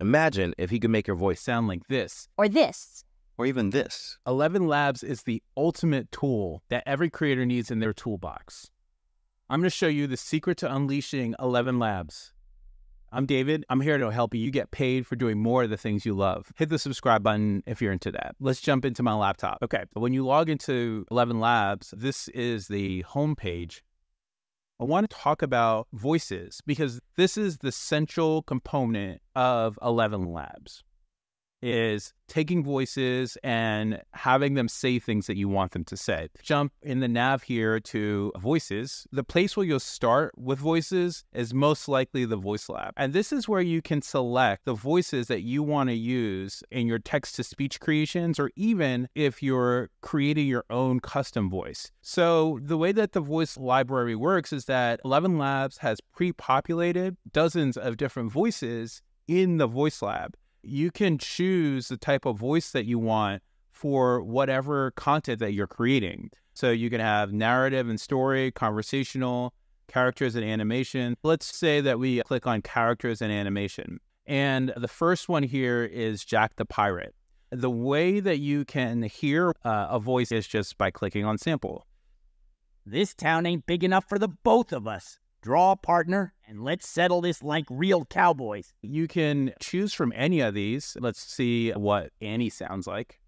Imagine if he could make your voice sound like this. Or this. Or even this. ElevenLabs is the ultimate tool that every creator needs in their toolbox. I'm going to show you the secret to unleashing ElevenLabs. I'm David. I'm here to help you get paid for doing more of the things you love. Hit the subscribe button if you're into that. Let's jump into my laptop. Okay, when you log into ElevenLabs, this is the homepage. I want to talk about voices because this is the central component of ElevenLabs is taking voices and having them say things that you want them to say. Jump in the nav here to voices. The place where you'll start with voices is most likely the voice lab. And this is where you can select the voices that you want to use in your text to speech creations or even if you're creating your own custom voice. So the way that the voice library works is that ElevenLabs has pre-populated dozens of different voices in the voice lab you can choose the type of voice that you want for whatever content that you're creating. So you can have narrative and story, conversational, characters and animation. Let's say that we click on characters and animation. And the first one here is Jack the Pirate. The way that you can hear uh, a voice is just by clicking on sample. This town ain't big enough for the both of us. Draw a partner and let's settle this like real cowboys. You can choose from any of these. Let's see what Annie sounds like.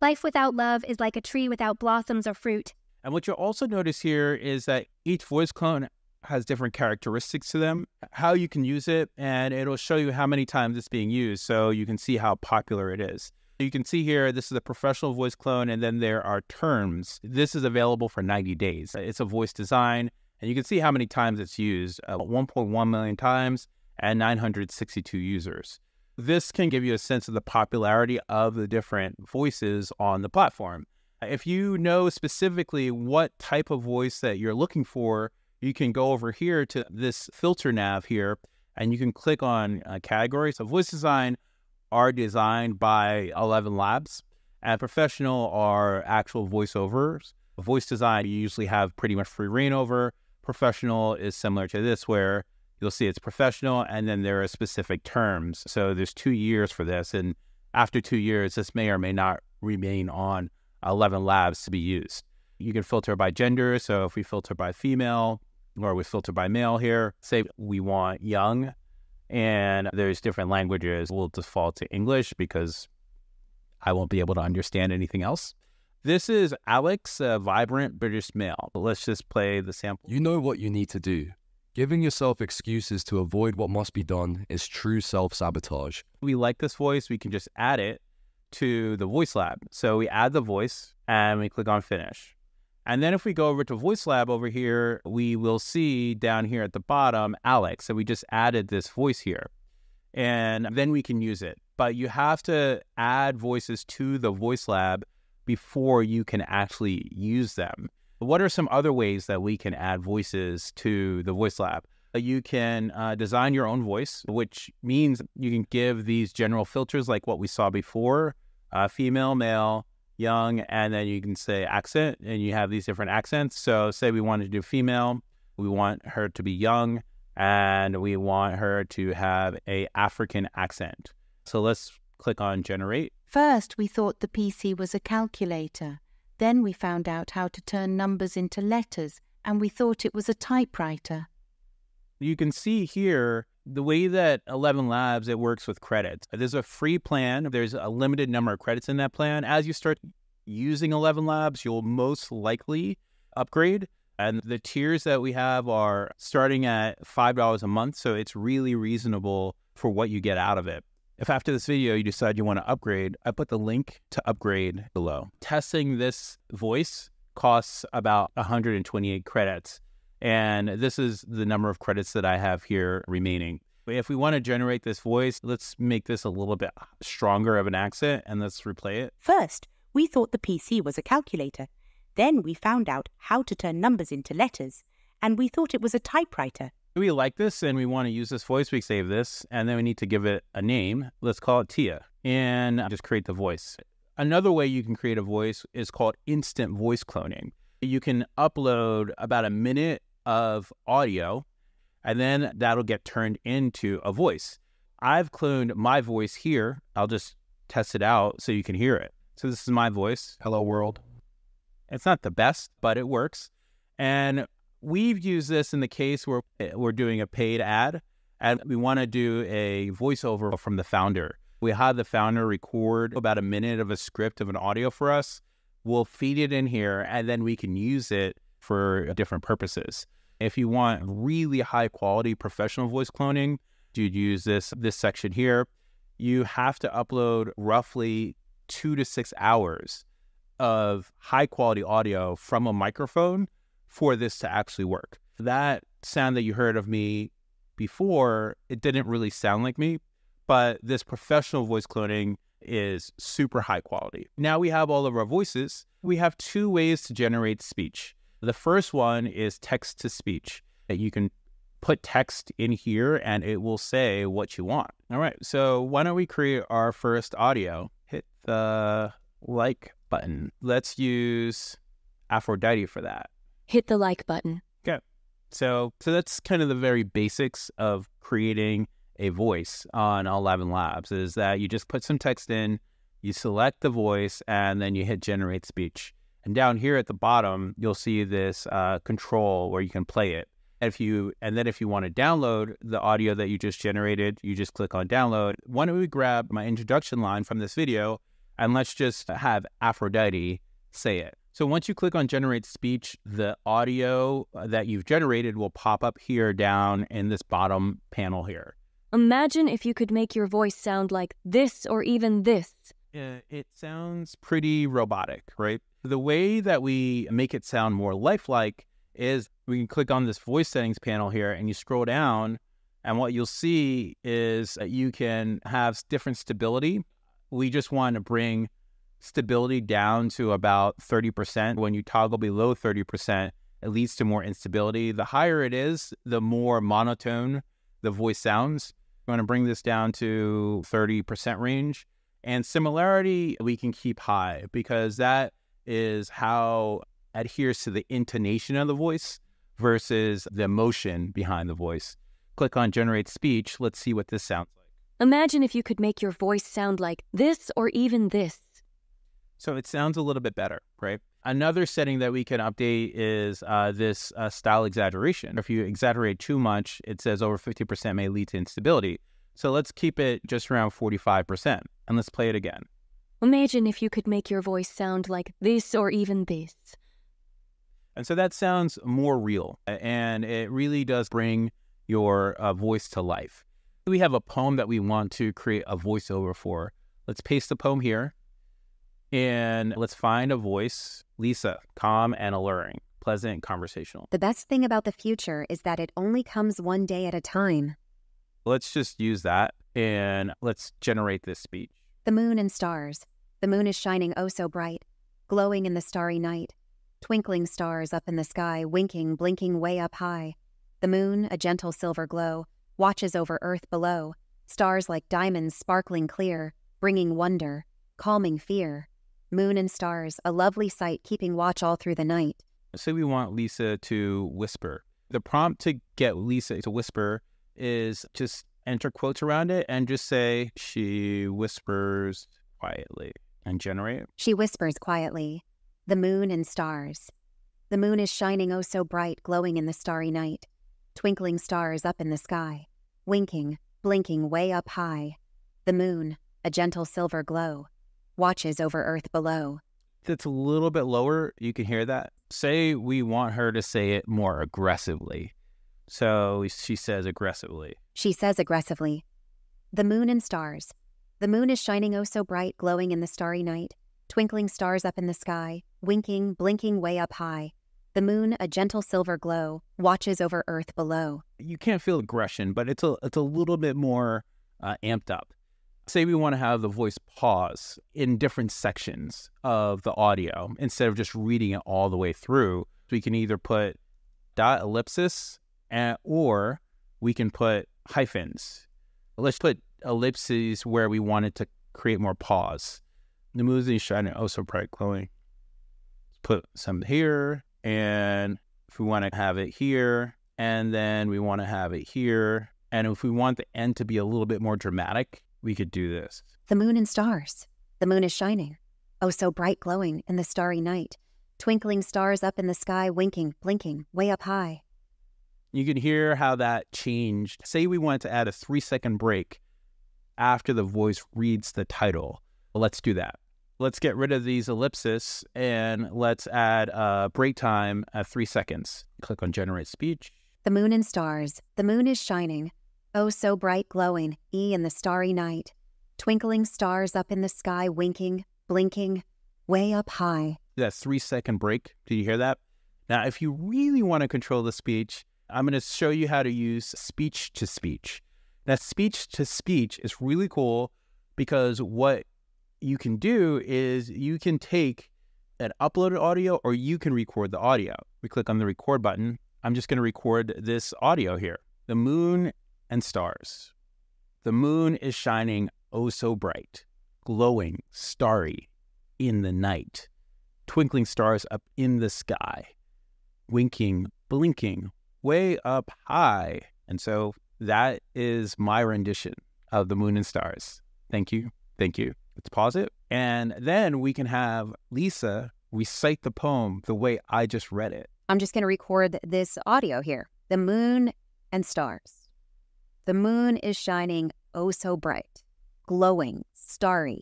Life without love is like a tree without blossoms or fruit. And what you'll also notice here is that each voice clone has different characteristics to them, how you can use it, and it'll show you how many times it's being used so you can see how popular it is. You can see here, this is a professional voice clone, and then there are terms. This is available for 90 days. It's a voice design. And you can see how many times it's used uh, 1.1 million times and 962 users. This can give you a sense of the popularity of the different voices on the platform. If you know specifically what type of voice that you're looking for, you can go over here to this filter nav here and you can click on uh, categories. So voice design are designed by ElevenLabs and professional are actual voiceovers. Voice design you usually have pretty much free reign over professional is similar to this, where you'll see it's professional and then there are specific terms. So there's two years for this. And after two years, this may or may not remain on ElevenLabs to be used. You can filter by gender. So if we filter by female or we filter by male here, say we want young and there's different languages, we'll default to English because I won't be able to understand anything else. This is Alex, a vibrant British male. But Let's just play the sample. You know what you need to do. Giving yourself excuses to avoid what must be done is true self sabotage. We like this voice, we can just add it to the voice lab. So we add the voice and we click on finish. And then if we go over to voice lab over here, we will see down here at the bottom, Alex. So we just added this voice here and then we can use it. But you have to add voices to the voice lab before you can actually use them. What are some other ways that we can add voices to the Voice Lab? You can uh, design your own voice, which means you can give these general filters like what we saw before uh, female, male, young, and then you can say accent, and you have these different accents. So, say we wanted to do female, we want her to be young, and we want her to have a African accent. So let's click on generate. First, we thought the PC was a calculator. Then we found out how to turn numbers into letters, and we thought it was a typewriter. You can see here the way that ElevenLabs it works with credits. There's a free plan. There's a limited number of credits in that plan. As you start using ElevenLabs, you'll most likely upgrade. And the tiers that we have are starting at $5 a month. So it's really reasonable for what you get out of it. If after this video you decide you want to upgrade, I put the link to upgrade below. Testing this voice costs about 128 credits. And this is the number of credits that I have here remaining. If we want to generate this voice, let's make this a little bit stronger of an accent and let's replay it. First, we thought the PC was a calculator. Then we found out how to turn numbers into letters. And we thought it was a typewriter we like this and we want to use this voice, we save this, and then we need to give it a name. Let's call it Tia, and just create the voice. Another way you can create a voice is called instant voice cloning. You can upload about a minute of audio, and then that'll get turned into a voice. I've cloned my voice here. I'll just test it out so you can hear it. So this is my voice. Hello, world. It's not the best, but it works. And we've used this in the case where eh, we're doing a paid ad and we want to do a voiceover from the founder. We have the founder record about a minute of a script of an audio for us. We'll feed it in here and then we can use it for different purposes. If you want really high quality professional voice cloning, you'd use this this section here. You have to upload roughly two to six hours of high quality audio from a microphone for this to actually work. That sound that you heard of me before, it didn't really sound like me, but this professional voice cloning is super high quality. Now we have all of our voices. We have two ways to generate speech. The first one is text to speech. That you can put text in here and it will say what you want. All right, so why don't we create our first audio? Hit the like button. Let's use Aphrodite for that. Hit the like button. Okay. So so that's kind of the very basics of creating a voice on ElevenLabs is that you just put some text in, you select the voice, and then you hit generate speech. And down here at the bottom, you'll see this uh, control where you can play it. If you and then if you want to download the audio that you just generated, you just click on download. Why don't we grab my introduction line from this video and let's just have Aphrodite say it. So once you click on generate speech, the audio that you've generated will pop up here down in this bottom panel here. Imagine if you could make your voice sound like this or even this. Uh, it sounds pretty robotic, right? The way that we make it sound more lifelike is we can click on this voice settings panel here and you scroll down and what you'll see is that you can have different stability. We just want to bring stability down to about 30%. When you toggle below 30%, it leads to more instability. The higher it is, the more monotone the voice sounds. We want to bring this down to 30% range. And similarity, we can keep high because that is how adheres to the intonation of the voice versus the emotion behind the voice. Click on generate speech. Let's see what this sounds like. Imagine if you could make your voice sound like this or even this. So it sounds a little bit better, right? Another setting that we can update is uh, this uh, style exaggeration. If you exaggerate too much, it says over 50% may lead to instability. So let's keep it just around 45% and let's play it again. Imagine if you could make your voice sound like this or even this. And so that sounds more real and it really does bring your uh, voice to life. We have a poem that we want to create a voiceover for. Let's paste the poem here and let's find a voice. Lisa, calm and alluring, pleasant, conversational. The best thing about the future is that it only comes one day at a time. Let's just use that and let's generate this speech. The moon and stars. The moon is shining oh so bright, glowing in the starry night. Twinkling stars up in the sky, winking, blinking way up high. The moon, a gentle silver glow, watches over earth below. Stars like diamonds sparkling clear, bringing wonder, calming fear. Moon and stars, a lovely sight keeping watch all through the night. Say we want Lisa to whisper. The prompt to get Lisa to whisper is just enter quotes around it and just say, she whispers quietly and generate. She whispers quietly, The moon and stars. The moon is shining oh so bright, glowing in the starry night. Twinkling stars up in the sky, winking, blinking way up high. The moon, a gentle silver glow, watches over earth below. That's a little bit lower. You can hear that. Say we want her to say it more aggressively. So she says aggressively. She says aggressively, The moon and stars. The moon is shining oh so bright, glowing in the starry night. Twinkling stars up in the sky, winking, blinking way up high. The moon, a gentle silver glow, watches over earth below. You can't feel aggression, but it's a it's a little bit more uh, amped up. Say we want to have the voice pause in different sections of the audio instead of just reading it all the way through. We can either put dot ellipsis and, or we can put hyphens. Let's put ellipses where we wanted to create more pause. The moon is shining oh so bright, glowing. Let's put some here, and if we want to have it here, and then we want to have it here, And if we want the end to be a little bit more dramatic, we could do this. The moon and stars. The moon is shining. Oh, so bright glowing in the starry night. Twinkling stars up in the sky, winking, blinking, way up high. You can hear how that changed. Say we wanted to add a three second break after the voice reads the title. Well, let's do that. Let's get rid of these ellipses and let's add a break time at three seconds. Click on generate speech. The moon and stars. The moon is shining. Oh, so bright glowing, E in the starry night. Twinkling stars up in the sky, winking, blinking, way up high. That three second break. Did you hear that? Now, if you really want to control the speech, I'm going to show you how to use speech to speech. Now, speech to speech is really cool because what you can do is you can take an uploaded audio or you can record the audio. We click on the record button. I'm just going to record this audio here. The moon and stars. The moon is shining oh so bright, glowing, starry in the night. Twinkling stars up in the sky, winking, blinking, way up high. And so that is my rendition of the moon and stars. Thank you. Thank you. Let's pause it. And then we can have Lisa recite the poem the way I just read it. I'm just going to record this audio here. The moon and stars. The moon is shining oh so bright, glowing, starry,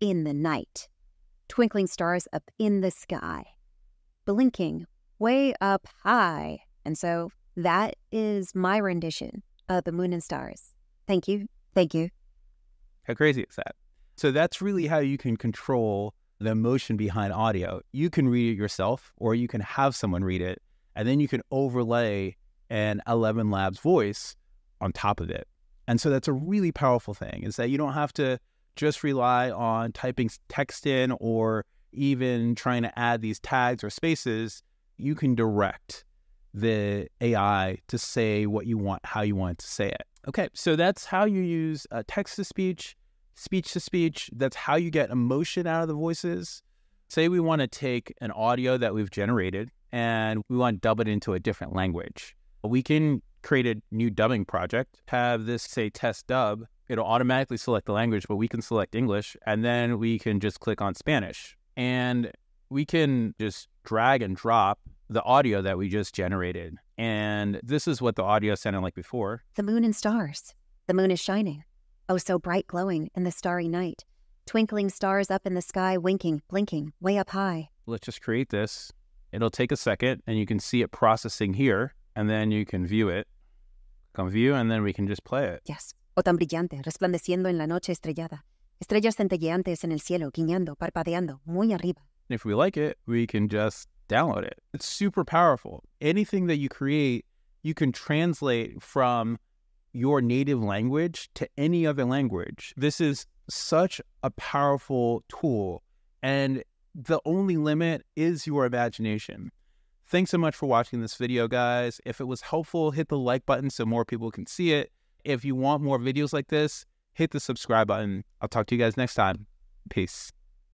in the night. Twinkling stars up in the sky, blinking way up high. And so that is my rendition of the moon and stars. Thank you. Thank you. How crazy is that? So that's really how you can control the emotion behind audio. You can read it yourself, or you can have someone read it, and then you can overlay an ElevenLabs voice on top of it. And so that's a really powerful thing is that you don't have to just rely on typing text in or even trying to add these tags or spaces. You can direct the AI to say what you want, how you want to say it. Okay, so that's how you use uh, text to speech, speech to speech. That's how you get emotion out of the voices. Say we want to take an audio that we've generated and we want to dub it into a different language. We can create a new dubbing project, have this say test dub. It'll automatically select the language, but we can select English and then we can just click on Spanish. And we can just drag and drop the audio that we just generated. And this is what the audio sounded like before. The moon and stars. The moon is shining. Oh, so bright glowing in the starry night. Twinkling stars up in the sky, winking, blinking, way up high. Let's just create this. It'll take a second and you can see it processing here and then you can view it. Come view and then we can just play it. Yes. O tan brillante, resplandeciendo en la noche estrellada. Estrellas centelleantes en el cielo, guiñando, parpadeando, muy arriba. If we like it, we can just download it. It's super powerful. Anything that you create, you can translate from your native language to any other language. This is such a powerful tool, and the only limit is your imagination. Thanks so much for watching this video, guys. If it was helpful, hit the like button so more people can see it. If you want more videos like this, hit the subscribe button. I'll talk to you guys next time. Peace.